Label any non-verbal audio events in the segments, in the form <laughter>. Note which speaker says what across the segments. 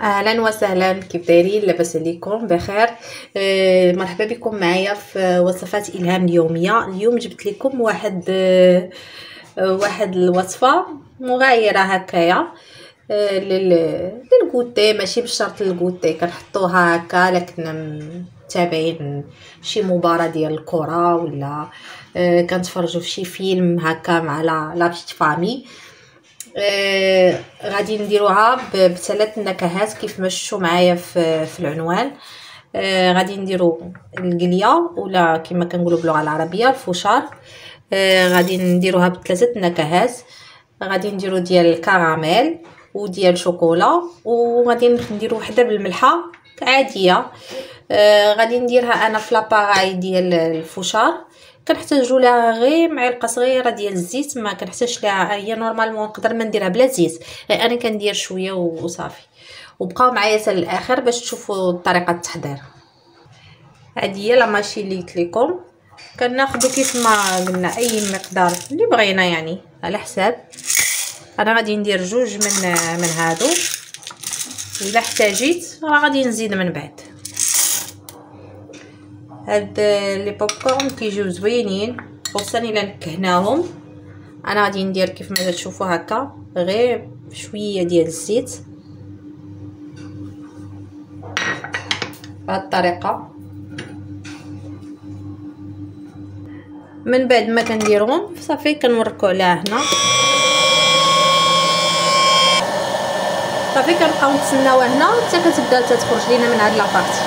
Speaker 1: أهلا وسهلا. كيف دايرين؟ لاباس عليكم بخير. آه مرحبا بكم معايا في وصفات إلهام اليومية. اليوم جبت لكم واحد آه واحد الوصفة مغايرة هكايا. آه للكوتي ماشي بالشرط للكوتي كنحطوها هكا لكن تابعين شي مباراة ديال الكرة ولا كنتفرجوا في شي فيلم هكا مع لا بيت فامي. آه غادي نديروها بثلاث نكهات كيف ما شفتوا معايا في, في العنوان. آه غادي نديرو القلية ولا كما كنقولوا باللغة العربية الفشار آه غادي نديروها بثلاثة نكهات. غادي نديرو ديال الكراميل وديال شوكولا وغادي نديرو وحدة بالملحة عادية. غادي نديرها أنا في لاباراي ديال الفشار كنحتاجو لها غير معلقة صغيرة ديال الزيت ما كنحتاجش لها هي normalement نقدر ما نديرها بلا زيت. أنا كندير شوية وصافي. وبقاو معايا حتى الآخر باش تشوفوا طريقة التحضير. هذه هي لا ماشي اللي قلت لكم. كناخذوا كيف ما قلنا أي مقدار اللي بغينا يعني على حساب. أنا غادي ندير جوج من من هادو. إلا احتاجيت راه غادي نزيد من بعد. هاد les pop-corn كيجيو زوينين خصوصا الا نكهناهم. أنا غادي ندير كيف ما تشوفوا هكا غير شوية ديال الزيت. بهاد الطريقة. من بعد ما كنديرهم صافي كنوركو على هنا. صافي كنبقاو نتسناو هنا حتى كتبدا تخرج لينا من هاد la partie.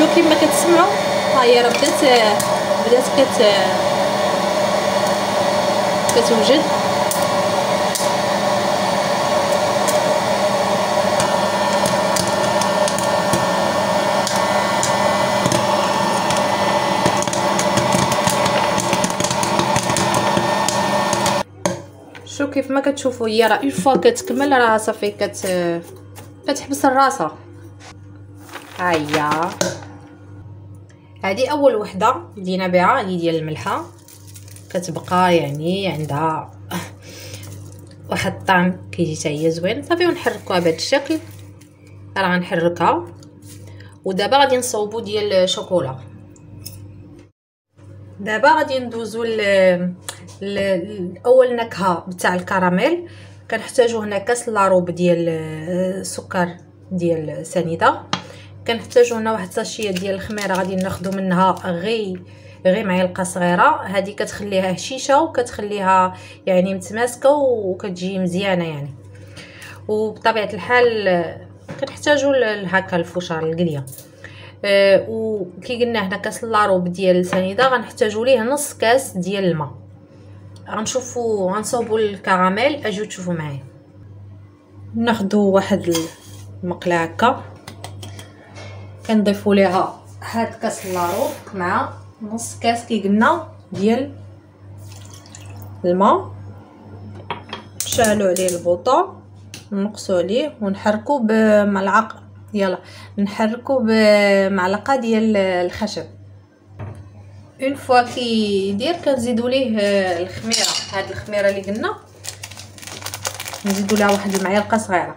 Speaker 1: شو كيما كتسمعوا ها هي راه بدات بدات كت كتوجد. شو كيف ما كتشوفوا هي راه une fois كتكمل راه صافي كت كتحبس الراسة. ها هي هذه أول وحدة بدينا بها هي ديال الملحة. كتبقى يعني عندها واحد الطعم كيجي حتى هي زوين. صافي ونحركوها بهذا الشكل. راه غنحركها. ودابا غادي نصوبو ديال الشوكولا. دابا غادي ندوزو الأول نكهة بتاع الكراميل. كنحتاجو هنا كاس إلا روب ديال السكر ديال سنيدة. كنحتاجو هنا واحد ال sachet ديال الخميرة غادي ناخذو منها غير غير معلقة صغيرة. هذه كتخليها هشيشة وكتخليها يعني متماسكة وكتجي مزيانة يعني. وبطبيعة الحال كنحتاجو هكا الفشار القلية. أه وكي قلنا هنا كاس إلا روب ديال السنيده غنحتاجو ليه نص كاس ديال الماء. غنشوفو غنصوبو الكراميل أجيو تشوفوا معايا. ناخذوا واحد المقلة هكا. كنضيفوا ليها هاد كاس لاروب مع نص كاس كي قلنا ديال الماء. نشعلوا عليه البوطة نقصوا عليه ونحركوا بملعقة يلا نحركوا بمعلقة ديال الخشب. une fois كي يدير كنزيدوا ليه الخميرة هاد الخميرة اللي قلنا. نزيدوا لها واحد المعلقة صغيرة.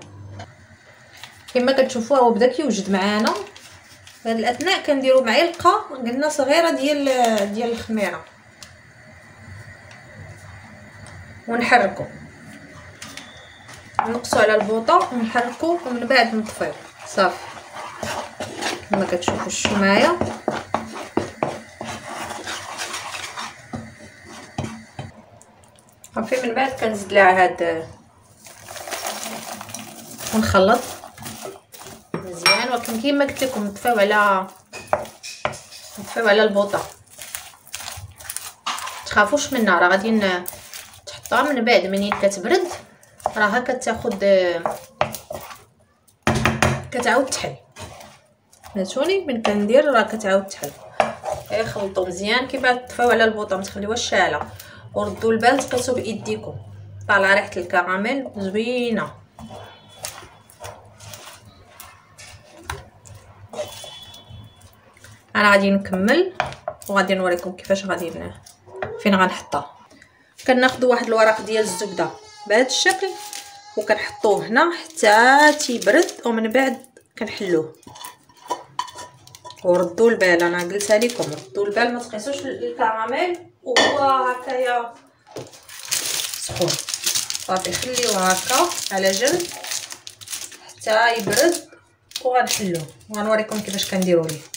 Speaker 1: كما كتشوفوا هو بدا كيوجد معانا. هذا الاثناء كنديروا معلقه قلنا صغيرة ديال ديال الخميرة. ونحركو. نقصوا على البوطة ونحركو ومن بعد نطفيو. صافي. كما كتشوفوا شو معايا. صافي من بعد كنزيد لها هاد ونخلط. كيما قلت لكم نطفيو على نطفيو على البوطة. تخافوش منها راه غادي تحطها من بعد. منين كتبرد راها كتاخد كتعاود تحل. فهمتوني؟ من كندير راه كتعاود تحل. غير خلطوا مزيان. كيما تطفيو على البوطة ما تخليوهاش شاعله وردوا البال تقيسوا بايديكم طالعة ريحة الكراميل زوينة. أنا غادي نكمل وغادي نوريكم كيفاش غادي فين غنحطها. كناخذ واحد الورق ديال الزبدة بهذا الشكل وكنحطوه هنا حتى تيبرد ومن بعد كنحلوه. وردوا البال أنا قلتها لكم ردوا البال ما تقيسوش الكراميل وهو هكايا سخون. صافي خليوه هكا على جنب حتى يبرد وغنحلوه. وغنوريكم كيفاش كنديروا ليه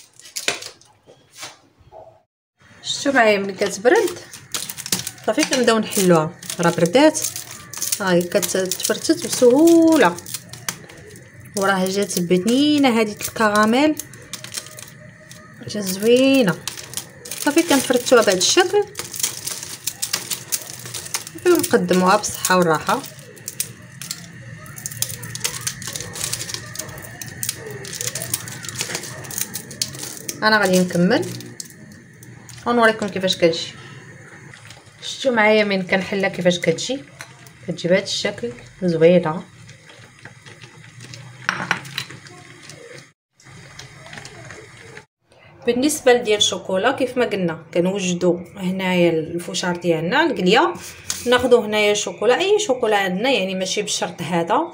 Speaker 1: شفتوا معايا ملي كتبرد؟ صافي كنبداو نحلوها. راه بردات. هاي كتفرتت بسهولة. وراه جات بنينة هذه الكراميل. جات زوينة. صافي كنفرتوها بهذا الشكل. ونقدموها بالصحه والراحه أنا غادي نكمل. ونوريكم كيفاش كتجي. شفتوا معايا من كنحلها كيفاش كتجي. كتجي بهذا الشكل زوينة. بالنسبة لديال الشوكولا كيف ما قلنا كنوجدوا هنايا الفشار ديالنا القلية. ناخذوا هنايا شوكولا أي شوكولا عندنا يعني ماشي بالشرط هذا.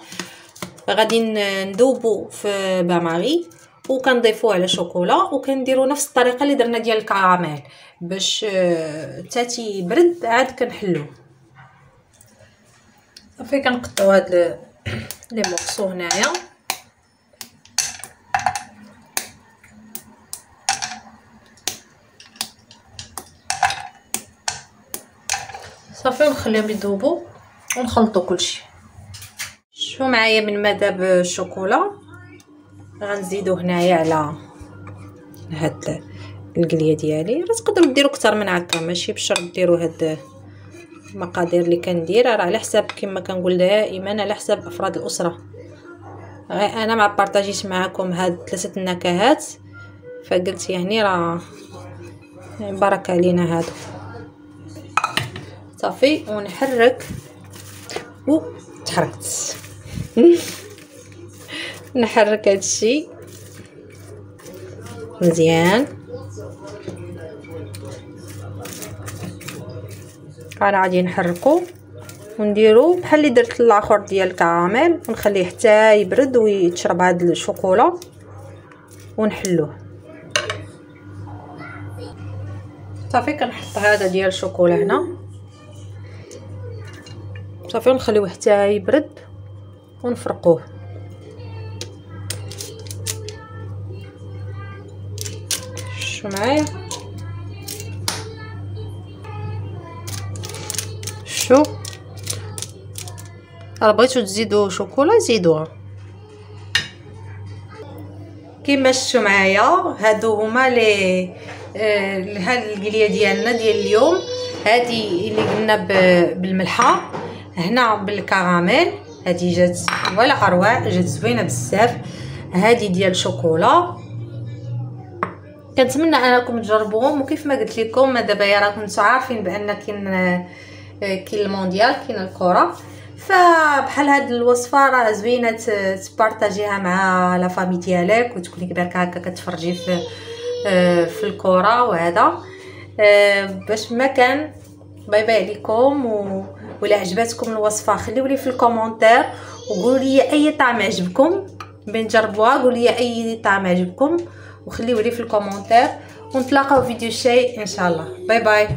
Speaker 1: غادي نذوبوا في باماري. وكنضيفوه على شوكولا وكنديروا نفس الطريقة اللي درنا ديال الكراميل. باش حتى تيبرد عاد كنحلوه صافي كنقطعو هاد لي مورسو هنايا. صافي ونخليهم يذوبوا ونخلطوا كلشي. شوفوا معايا من ما داب الشوكولا غنزيدو هنايا على هاد القلية ديالي. راه تقدروا ديروا أكثر من هكا ماشي بشرط ديروا هاد المقادير اللي كندير. راه على حساب كما كنقول دائما على حساب أفراد الأسرة. أنا مع بارطاجيت معكم هاد ثلاثة النكهات فقلت يعني راه يعني بركه علينا هادو. صافي ونحرك. و تحركت. <laughs> نحرك هادشي مزيان. أنا غادي نحركو ونديرو بحال اللي درت الآخر ديال الكراميل ونخليه حتى يبرد ويتشرب هاد الشوكولا ونحلوه. صافي كنحط هذا ديال الشوكولا هنا. صافي ونخليوه حتى يبرد ونفرقوه. شو معايا. شو؟ راه بغيتو تزيدوا شوكولا زيدوها. كيما شفتوا معايا هادو هما لي آه هاد القلية ديالنا ديال اليوم. هادي اللي قلنا بالملحة. هنا بالكراميل. هادي جات ولا أروع جات زوينة بزاف. هادي ديال الشوكولا كنتمنى أنكم تجربوهم وكيف ما قلت لكم دابا راكم نتو عارفين بأن كاين كاين المونديال كاين الكره فبحال هاد الوصفة راه زوينة تبارطاجيها مع la famille ديالك وتكوني كبارك هكا كتفرجي في في الكره وهذا. باش ما كان bye bye عليكم و... ولا عجبتكم الوصفة خليو لي في ال commentaire وقولوا لي أي طعم عجبكم. بنجربوها قولوا لي أي طعم عجبكم. وخليو لي في ال commentaire ونتلاقاو في فيديو الجاي إن شاء الله. bye bye